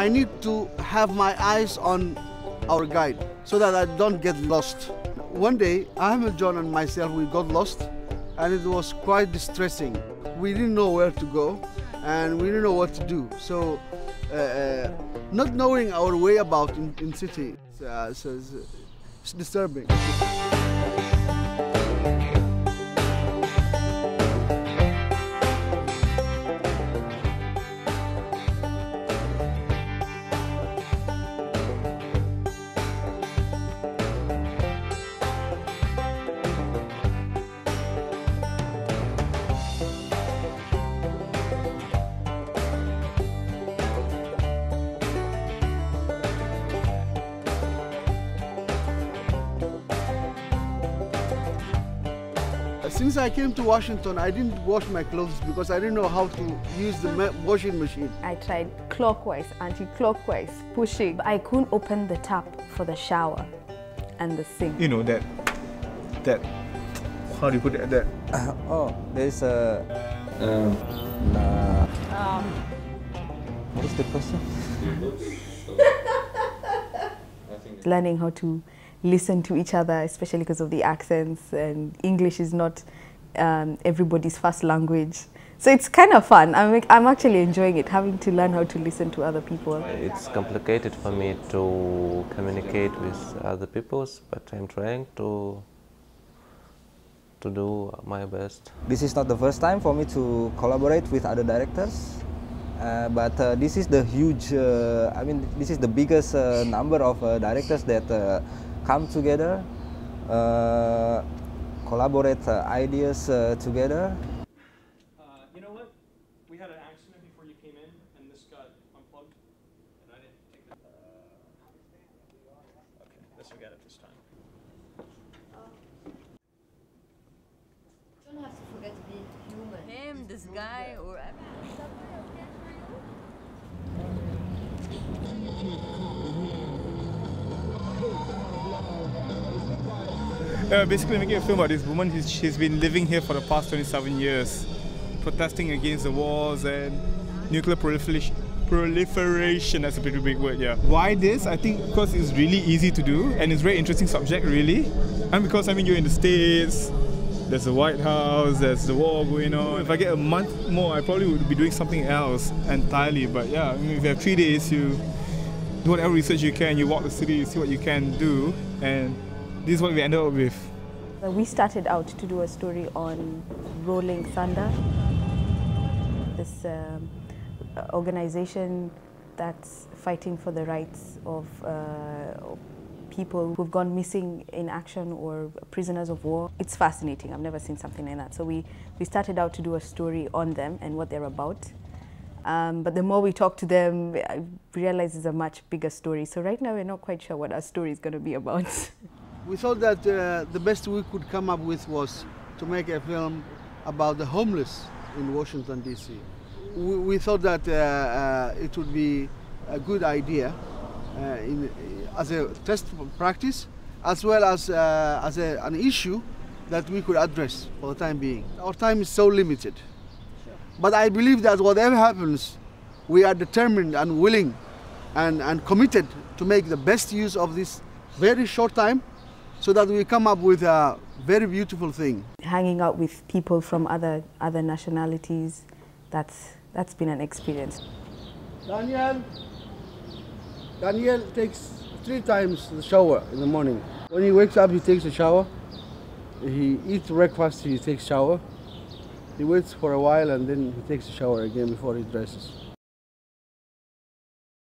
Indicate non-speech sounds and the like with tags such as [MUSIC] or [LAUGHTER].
I need to have my eyes on our guide so that I don't get lost. One day, Akhmadjon and myself, we got lost and it was quite distressing. We didn't know where to go and we didn't know what to do. So, uh, uh, not knowing our way about in, in city, uh, it's, it's, it's disturbing. Since I came to Washington, I didn't wash my clothes because I didn't know how to use the ma- washing machine. I tried clockwise, anti-clockwise, pushing. I couldn't open the tap for the shower and the sink. You know that that how do you put it that [COUGHS] Oh, there's a. Um, nah. What is the question? [LAUGHS] Learning how to listen to each other, especially because of the accents, and English is not um, everybody's first language. So it's kind of fun. I'm, I'm actually enjoying it, having to learn how to listen to other people. It's complicated for me to communicate with other peoples, but I'm trying to to do my best. This is not the first time for me to collaborate with other directors, uh, but uh, this is the huge. Uh, I mean, this is the biggest uh, number of uh, directors that uh, come together, uh, collaborate uh, ideas uh, together. Uh, you know what? We had an accident before you came in, and this got unplugged, and I didn't take that. Okay, let's forget it this time. don't have to forget to be human. him, this guy, or Uh, basically, making a film about this woman. She's, she's been living here for the past 27 years, protesting against the wars and nuclear proliferation. Proliferation, that's a pretty big word, yeah. Why this? I think because it's really easy to do and it's a very interesting subject, really. And because I mean, you're in the States, there's the White House, there's the war going on. If I get a month more, I probably would be doing something else entirely. But yeah, I mean, if you have three days, you do whatever research you can, you walk the city, you see what you can do, and this is what we ended up with. We started out to do a story on Rolling Thunder, this um, organization that's fighting for the rights of uh, people who've gone missing in action or prisoners of war. It's fascinating. I've never seen something like that. So we, we started out to do a story on them and what they're about. Um, but the more we talk to them, I realize it's a much bigger story. So right now we're not quite sure what our story is going to be about. [LAUGHS] We thought that uh, the best we could come up with was to make a film about the homeless in Washington, D.C. We, we thought that uh, uh, it would be a good idea uh, in, as a test practice, as well as, uh, as a, an issue that we could address for the time being. Our time is so limited. But I believe that whatever happens, we are determined and willing and, and committed to make the best use of this very short time so that we come up with a very beautiful thing. hanging out with people from other other nationalities that's that's been an experience Daniel, Daniel takes three times the shower in the morning. When he wakes up, he takes a shower. He eats breakfast, he takes shower. He waits for a while and then he takes a shower again before he dresses.